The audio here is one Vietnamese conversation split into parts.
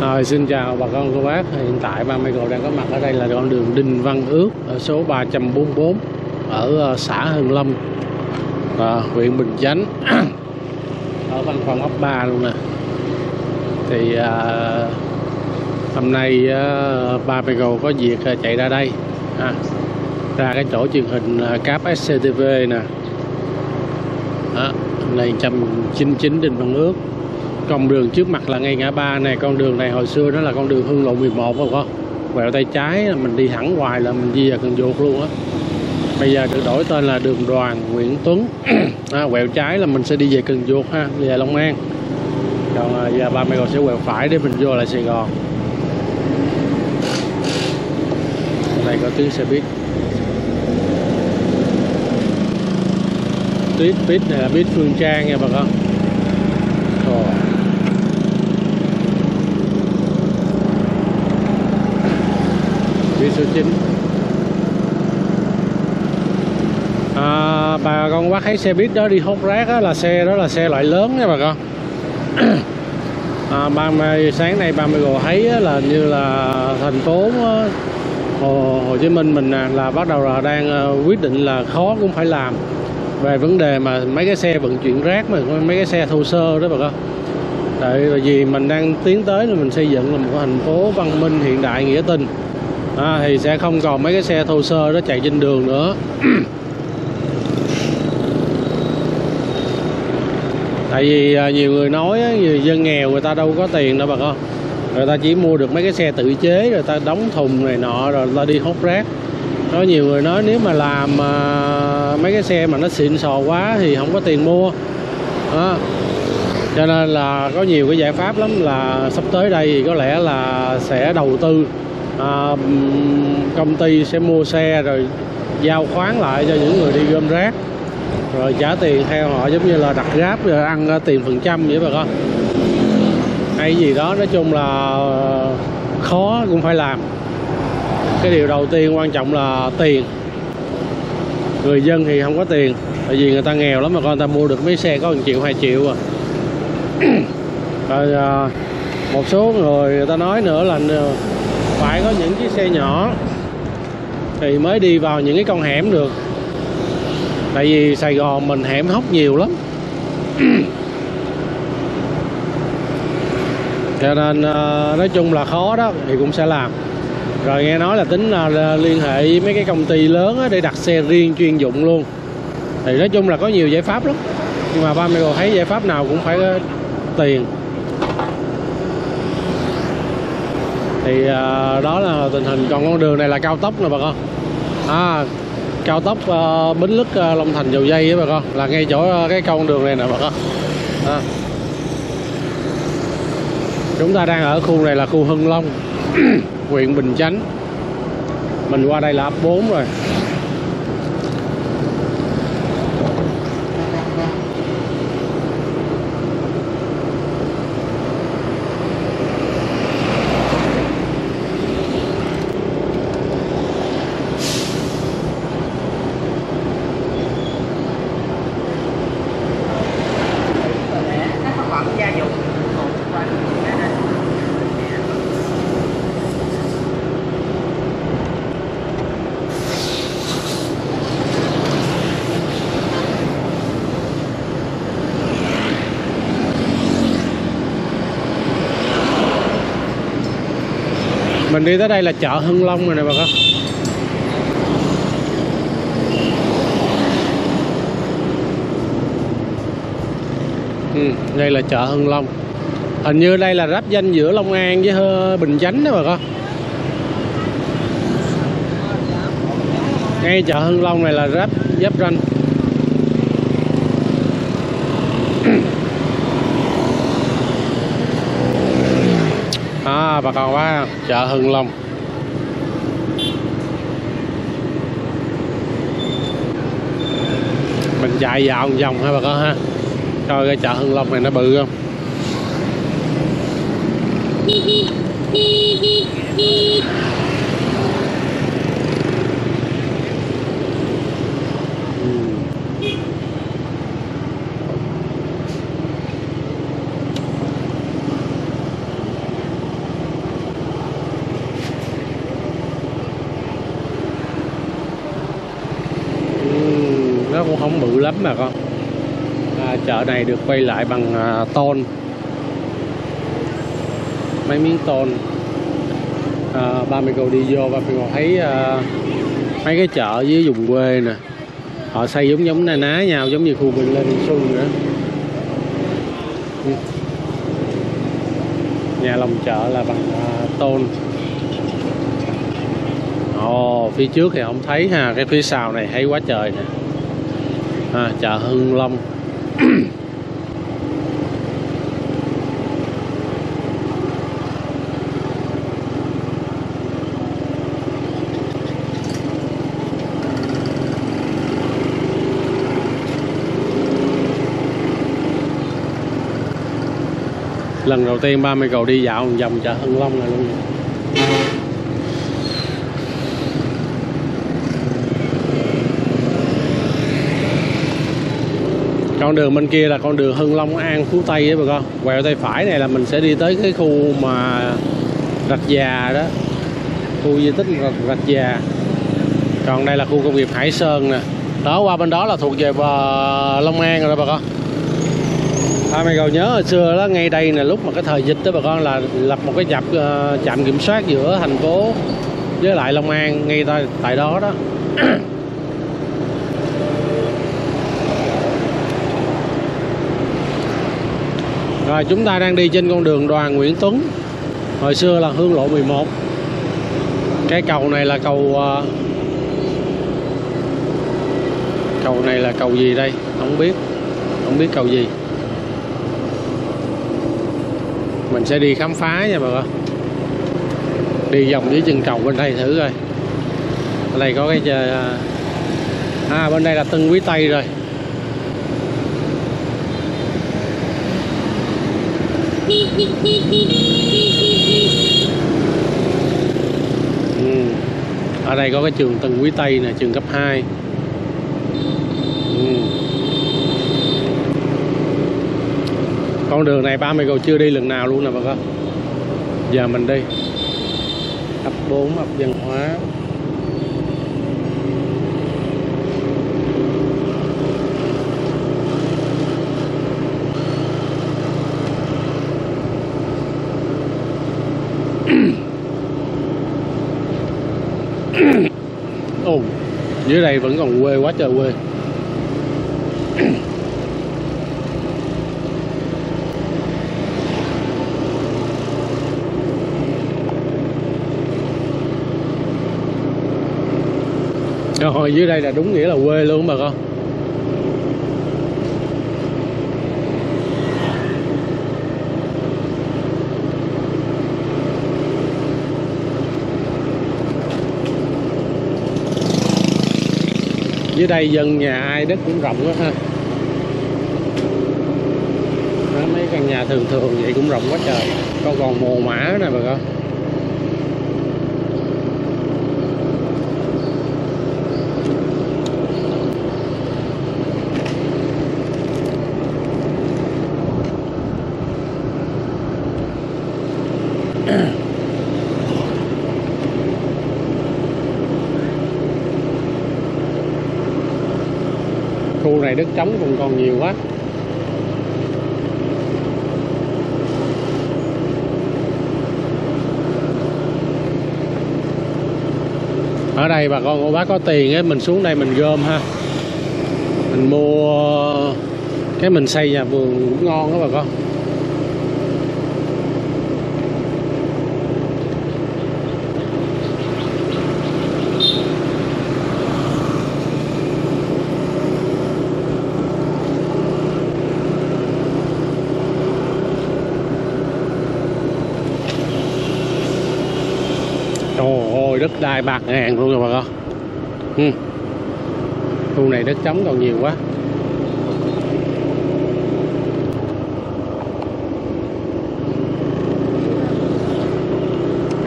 Rồi, xin chào bà con cô bác. Hiện tại ba Michael đang có mặt ở đây là con đường Đinh Văn Ước Ở số 344 Ở ờ, xã Hưng Lâm à, huyện Bình Chánh. Ở văn phòng ấp 3 luôn nè. Thì à, hôm nay à, ba Michael có việc à, chạy ra đây. À, Ra cái chỗ truyền hình à, cáp SCTV nè. À, này 199 Đinh Văn Ước con đường trước mặt là ngay ngã ba này con đường này hồi xưa đó là con đường hương lộ 11 phải không quẹo tay trái là mình đi thẳng hoài là mình đi vào cần duột luôn á. Bây giờ được đổi tên là đường đoàn Nguyễn Tuấn. À, quẹo trái là mình sẽ đi về cần duột ha về Long An. Còn à, giờ ba mẹ còn sẽ quẹo phải để mình vô lại Sài Gòn. Này có tiếng xe buýt. Tuyến buýt này là buýt Phương Trang nha bà con. Oh. Số 9 à, bà con bác thấy xe buýt đó đi hốt rác đó là xe đó là xe loại lớn nha bà con. À, ba mươi sáng nay 30 gồ thấy là như là thành phố Hồ, Hồ Chí Minh mình là bắt đầu là đang ờ, quyết định là khó cũng phải làm về vấn đề mà mấy cái xe vận chuyển rác mà mấy cái xe thô sơ đó bà con. Tại vì mình đang tiến tới là mình xây dựng là một thành phố văn minh hiện đại nghĩa tình à, thì sẽ không còn mấy cái xe thô sơ đó chạy trên đường nữa. Tại vì à, nhiều người nói người dân nghèo người ta đâu có tiền đâu bà con. Người ta chỉ mua được mấy cái xe tự chế rồi ta đóng thùng này nọ rồi ta đi hốt rác. Có nhiều người nói nếu mà làm à, mấy cái xe mà nó xịn sò quá thì không có tiền mua. À, cho nên là có nhiều cái giải pháp lắm là sắp tới đây thì có lẽ là sẽ đầu tư à, công ty sẽ mua xe rồi giao khoán lại cho những người đi gom rác. Rồi trả tiền theo họ giống như là đặt grab rồi ăn ờ, tiền phần trăm vậy bà con. Hay gì đó nói chung là ờ, khó cũng phải làm. Cái điều đầu tiên quan trọng là tiền. Người dân thì không có tiền tại vì người ta nghèo lắm mà con ta mua được mấy xe có 1 triệu 2 triệu à. Rồi ờ, một số người người ta nói nữa là phải có những chiếc xe nhỏ thì mới đi vào những cái con hẻm được. Tại vì Sài Gòn mình hẻm hóc nhiều lắm. Cho nên ờ, nói chung là khó đó thì cũng sẽ làm. Rồi nghe nói là tính là, ờ, liên hệ với mấy cái công ty lớn để đặt xe riêng chuyên dụng luôn. Thì nói chung là có nhiều giải pháp lắm. Nhưng mà ba mẹ thấy giải pháp nào cũng phải tiền. Thì à, đó là tình hình. Còn con đường này là cao tốc nè bà con. À cao tốc à, bến lức à, long thành dầu dây á bà con. Là ngay chỗ à, cái con đường này nè bà con. À. chúng ta đang ở khu này là khu hưng long huyện bình chánh. Mình qua đây là ấp 4 rồi. Mình đi tới đây là chợ Hưng Long rồi nè bà con. Ừ, đây là chợ Hưng Long. Hình như đây là ráp danh giữa Long An với ờ, Bình Chánh đó bà con. Ngay chợ Hưng Long này là ráp giáp ranh à bà con quá, chợ Hưng Long. Mình chạy dạo một vòng ha bà con ha? Coi cái chợ Hưng Long này nó bự không không bự lắm mà con. À, chợ này được quay lại bằng à, tôn. Mấy miếng tôn. À, ba mươi cầu đi vô ba mươi cầu thấy à, mấy cái chợ dưới vùng quê nè. Họ xây giống giống na ná nhau giống như khu Bình lên Xuân nữa. Nhà lòng chợ là bằng à, tôn. Ồ phía trước thì không thấy ha cái phía sau này thấy quá trời nè à, chợ Hưng Long. Lần đầu tiên ba mươi cầu đi dạo vòng chợ Hưng Long này luôn. Con đường bên kia là con đường Hưng Long An Phú Tây á bà con. Quẹo tay phải này là mình sẽ đi tới cái khu mà rạch già đó. Khu di tích rạch, rạch già. Còn đây là khu công nghiệp Hải Sơn nè. Đó qua bên đó là thuộc về bờ Long An rồi đó bà con. À, mày còn nhớ hồi xưa đó ngay đây là lúc mà cái thời dịch đó bà con là lập một cái dập uh, ờ, trạm kiểm soát giữa thành phố với lại Long An ngay tại, tại đó đó. Rồi, chúng ta đang đi trên con đường Đoàn Nguyễn Tuấn. Hồi xưa là hương lộ 11 Cái cầu này là cầu à, Cầu này là cầu gì đây? Không biết. Không biết cầu gì. Mình sẽ đi khám phá nha bà con. Đi vòng dưới chân cầu bên đây thử coi. Ở đây có cái à, à bên đây là Tân Quý Tây rồi. Ừ. ở đây có cái trường Tân Quý Tây nè, trường cấp 2 ừ. con đường này ba mươi cầu chưa đi lần nào luôn nè bà con giờ mình đi ấp 4 ấp văn hóa ồ dưới đây vẫn còn quê quá trời quê. Rồi, dưới đây là đúng nghĩa là quê luôn bà con. Dưới đây dân nhà ai đất cũng rộng quá ha Đó, Mấy căn nhà thường thường vậy cũng rộng quá trời Có còn mồ mã nè bà con Yeah. này đất trống còn còn nhiều quá. Ở đây bà con cô bác có tiền ấy mình xuống đây mình gom ha. Mình mua, cái mình xây nhà vườn cũng ngon đó bà con Trời ơi, đất đai bạc ngàn luôn rồi bà con. Ừ. Khu này đất trống còn nhiều quá.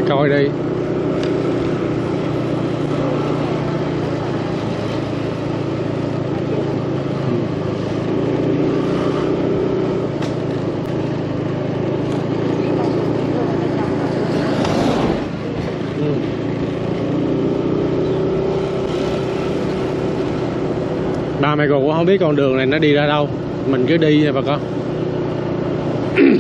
Coi đi. Ba mẹ cũng không biết con đường này nó đi ra đâu. Mình cứ đi nha bà con.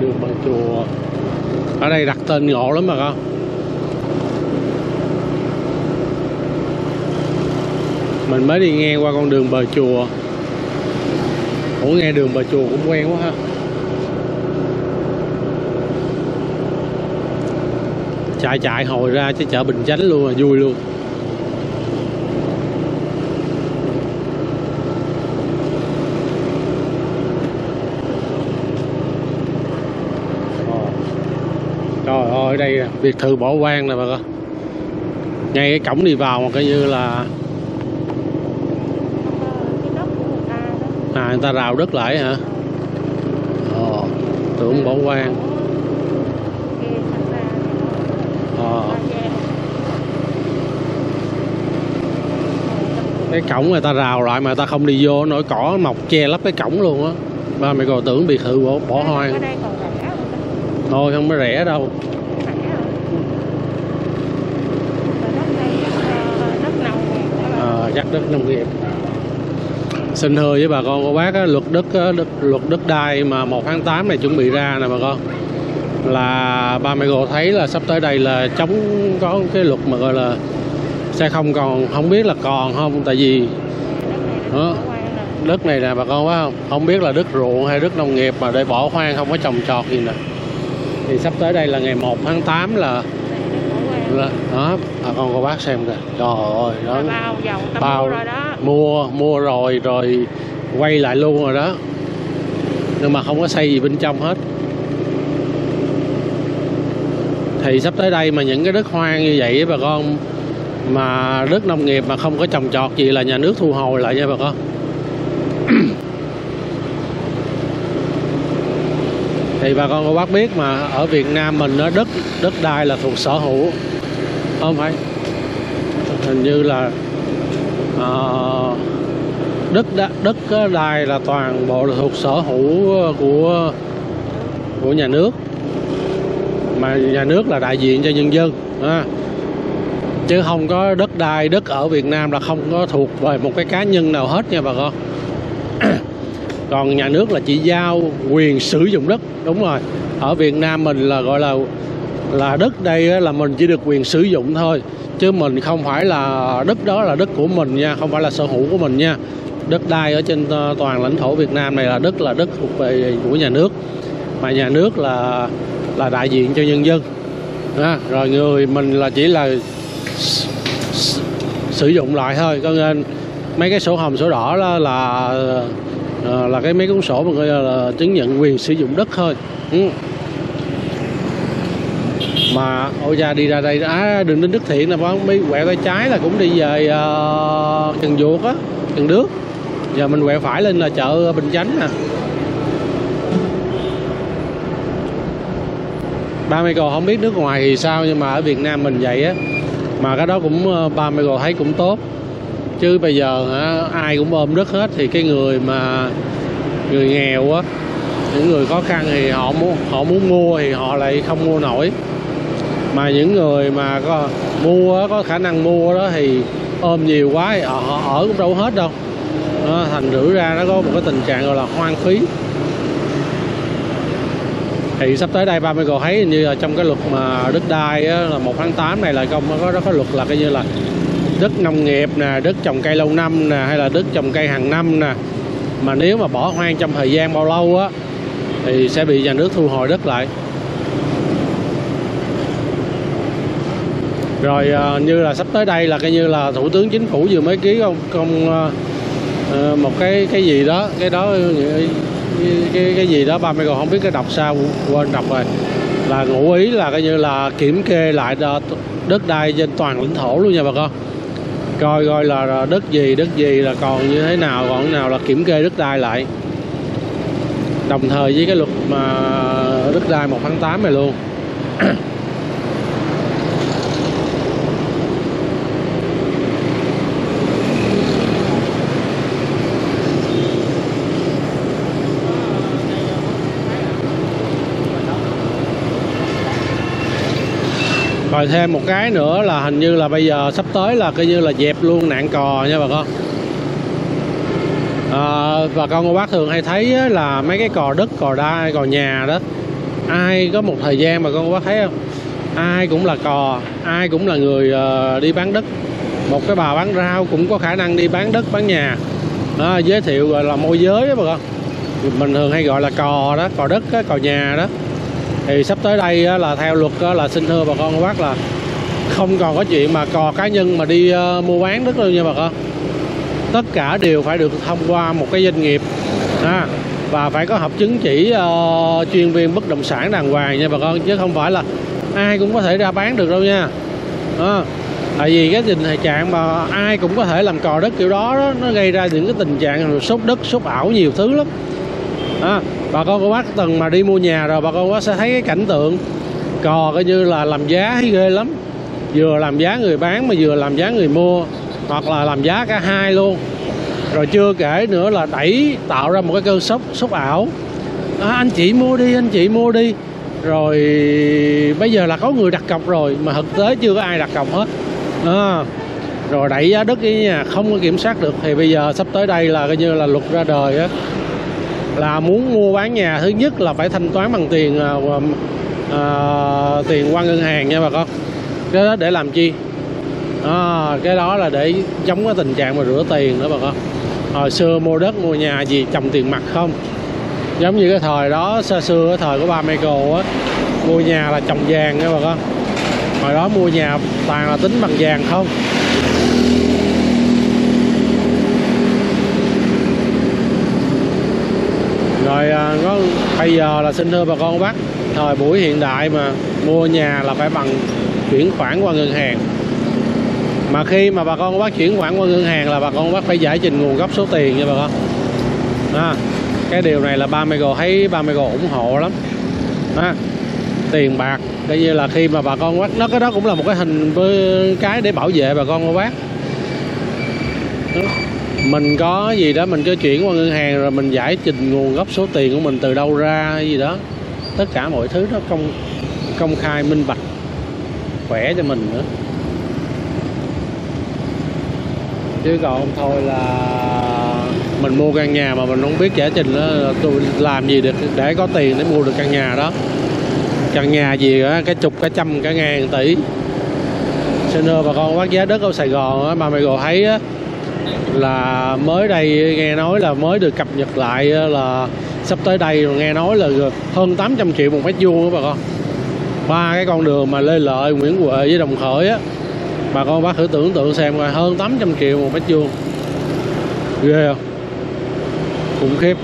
Đường bà chùa. Ở đây đặt tên ngộ lắm bà con. Mình mới đi ngang qua con đường bờ chùa ủa, nghe đường bà chùa cũng quen quá ha. Chạy chạy, hồi ra chứ chợ bình chánh luôn là vui luôn. Trời ơi, đây biệt thự bỏ quan nè bà con. Ngay cái cổng đi vào mà coi như là cái đất của người ta đó à người ta rào đất lại hả? Ồ tưởng bỏ ra ờ. Cái cổng người ta rào lại mà người ta không đi vô nổi cỏ mọc che lấp cái cổng luôn á. Ba mẹ còn tưởng biệt thự bỏ, bỏ hoang. thôi không có rẻ đâu. À, chắc đất nông nghiệp xin thưa với bà con cô bác á, luật đất, á, đất luật đất đai mà 1 tháng 8 này chuẩn bị ra nè bà con. Là ba mẹ cô thấy là sắp tới đây là chống có cái luật mà gọi là sẽ không còn không biết là còn không tại vì đất này Đó. đất này nè bà con thấy không? Không biết là đất ruộng hay đất nông nghiệp mà để bỏ hoang không có trồng trọt gì nè. Thì sắp tới đây là ngày 1 tháng 8 là, đó bà con cô bác xem kìa. Trời ơi đó. Bao dầu bao rồi đó mua mua rồi rồi quay lại luôn rồi đó. Nhưng mà không có xây gì bên trong hết. Thì sắp tới đây mà những cái đất hoang như vậy bà con, mà đất nông nghiệp mà không có trồng trọt gì là nhà nước thu hồi lại nha bà con. Thì bà con cô bác biết mà ở Việt Nam mình nó đất đất đai là thuộc sở hữu. Không phải. Hình như là Ờ, đất đất ờ, đai là toàn bộ là thuộc sở hữu ờ, của của nhà nước. Mà nhà nước là đại diện cho nhân dân à. chứ không có đất đai, đất ở Việt Nam là không có thuộc về một cái cá nhân nào hết nha bà con. Còn nhà nước là chỉ giao quyền sử dụng đất, đúng rồi. Ở Việt Nam mình là gọi là là đất đây là mình chỉ được quyền sử dụng thôi chứ mình không phải là đất đó là đất của mình nha không phải là sở hữu của mình nha. Đất đai ở trên ờ, toàn lãnh thổ Việt Nam này là đất là đất thuộc về của nhà nước. Mà nhà nước là là đại diện cho nhân dân. À, rồi người mình là chỉ là sử dụng lại thôi. Cho nên mấy cái sổ hồng sổ đỏ đó là ờ, là cái mấy cuốn sổ mà gọi là, là chứng nhận quyền sử dụng đất thôi. Ừ mà ôi cha đi ra đây á à, đường đến Đức Thiện là bác mấy quẹo tay trái là cũng đi về uh, trần duột á trần Đước giờ mình quẹo phải lên là chợ Bình Chánh nè. Ba mươi cầu không biết nước ngoài thì sao nhưng mà ở Việt Nam mình vậy á mà cái đó cũng ờ, ba mươi cầu thấy cũng tốt. Chứ bây giờ hả, ai cũng ôm đất hết thì cái người mà người nghèo á những người khó khăn thì họ muốn họ muốn mua thì họ lại không mua nổi mà những người mà có mua có khả năng mua đó thì ôm nhiều quá thì họ, ở cũng đâu hết đâu. Đó, thành rửa ra nó có một cái tình trạng gọi là hoang phí. Thì sắp tới đây ba mươi cô thấy như là trong cái luật mà đất đai á, là một tháng 8 này là công nó có nó có luật là coi như là đất nông nghiệp nè đất trồng cây lâu năm nè hay là đất trồng cây hàng năm nè. Mà nếu mà bỏ hoang trong thời gian bao lâu á thì sẽ bị nhà nước thu hồi đất lại. Rồi à, như là sắp tới đây là coi như là thủ tướng chính phủ vừa mới ký công, công à, à, một cái cái gì đó cái đó cái, cái, cái gì đó ba mẹ còn không biết cái đọc sao quên đọc rồi. Là ngụ ý là coi như là kiểm kê lại đất đai trên toàn lãnh thổ luôn nha bà con. Coi coi là đất gì đất gì là còn như thế nào còn cái nào là kiểm kê đất đai lại. Đồng thời với cái luật mà đất đai 1 tháng 8 này luôn. Rồi thêm một cái nữa là hình như là bây giờ sắp tới là coi như là dẹp luôn nạn cò nha bà con. À, bà con cô bác thường hay thấy là mấy cái cò đất cò đai cò nhà đó ai có một thời gian mà con cô bác thấy không? Ai cũng là cò ai cũng là người ờ, đi bán đất. Một cái bà bán rau cũng có khả năng đi bán đất bán nhà. À, giới thiệu gọi là môi giới đó bà con. Mình thường hay gọi là cò đó cò đất đó, cò nhà đó thì sắp tới đây là theo luật là xin thưa bà con cô bác là không còn có chuyện mà cò cá nhân mà đi ờ, mua bán đất đâu nha bà con. Tất cả đều phải được thông qua một cái doanh nghiệp ha và phải có hợp chứng chỉ uh, chuyên viên bất động sản đàng hoàng nha bà con chứ không phải là ai cũng có thể ra bán được đâu nha. À, tại vì cái tình trạng mà ai cũng có thể làm cò đất kiểu đó, đó nó gây ra những cái tình trạng sốt đất sốt ảo nhiều thứ lắm. À, bà con cô bác từng mà đi mua nhà rồi bà con cô sẽ thấy cái cảnh tượng. Cò coi như là làm giá thấy ghê lắm. Vừa làm giá người bán mà vừa làm giá người mua hoặc là làm giá cả hai luôn. Rồi chưa kể nữa là đẩy tạo ra một cái cơn sốc sốc ảo. À, anh chị mua đi anh chị mua đi. Rồi bây giờ là có người đặt cọc rồi mà thực tế chưa có ai đặt cọc hết. À, rồi đẩy giá đất cái nhà không có kiểm soát được. Thì bây giờ sắp tới đây là coi như là luật ra đời á là muốn mua bán nhà thứ nhất là phải thanh toán bằng tiền uh, uh, tiền qua ngân hàng nha bà con. Cái đó để làm chi? À, cái đó là để chống cái tình trạng mà rửa tiền đó bà con. Hồi xưa mua đất mua nhà gì trồng tiền mặt không? Giống như cái thời đó xa xưa cái thời của ba Michael á mua nhà là trồng vàng nha bà con. Hồi đó mua nhà toàn là tính bằng vàng không? Rồi à, nó bây giờ là xin thưa bà con bác thời buổi hiện đại mà mua nhà là phải bằng chuyển khoản qua ngân hàng. Mà khi mà bà con bác chuyển khoản qua ngân hàng là bà con bác phải giải trình nguồn gốc số tiền nha bà con. À, cái điều này là ba Michael thấy ba Michael ủng hộ lắm. À, tiền bạc coi như là khi mà bà con bác nó cái đó cũng là một cái hình cái để bảo vệ bà con cô bác mình có gì đó mình cứ chuyển qua ngân hàng rồi mình giải trình nguồn gốc số tiền của mình từ đâu ra hay gì đó. Tất cả mọi thứ nó công công khai minh bạch khỏe cho mình nữa. Chứ còn thôi là mình mua căn nhà mà mình không biết giải trình đó tôi làm gì được để có tiền để mua được căn nhà đó. Căn nhà gì đó cái chục cái trăm cả ngàn tỷ. Xin thưa bà con bác giá đất ở Sài Gòn đó, mà mày gọi thấy á, là mới đây, nghe nói là mới được cập nhật lại ờ, là sắp tới đây rồi. Nghe nói là hơn 800 triệu một mét vuông đó bà con. Ba cái con đường mà Lê Lợi, Nguyễn Huệ với Đồng Khởi á. Bà con bác thử tưởng tượng xem coi, hơn 800 triệu một mét vuông. Ghê không? Khủng khiếp.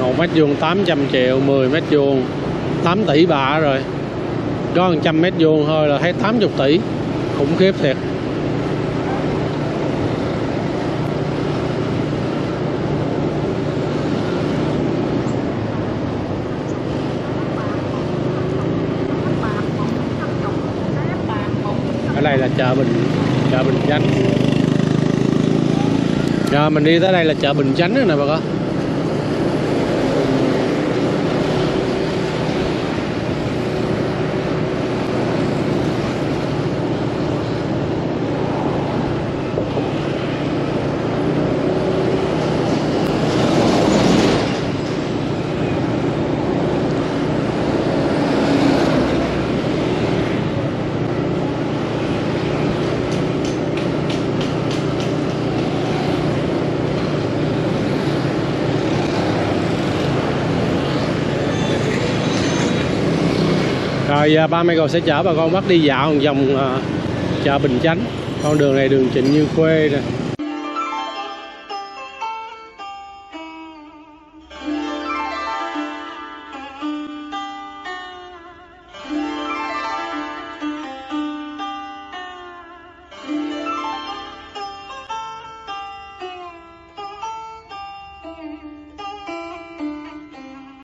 Một mét vuông 800 triệu 10 mét vuông 8 tỷ bạ rồi có 100 mét vuông thôi là thấy 80 tỷ. Khủng khiếp thiệt. Ở đây là chợ Bình chợ Bình Chánh. Rồi, mình đi tới đây là chợ Bình Chánh nữa nè bà con. Rồi à, ba Michael sẽ chở bà con bắt đi dạo một vòng à, chợ Bình Chánh. Con đường này đường Trịnh Như Khuê nè.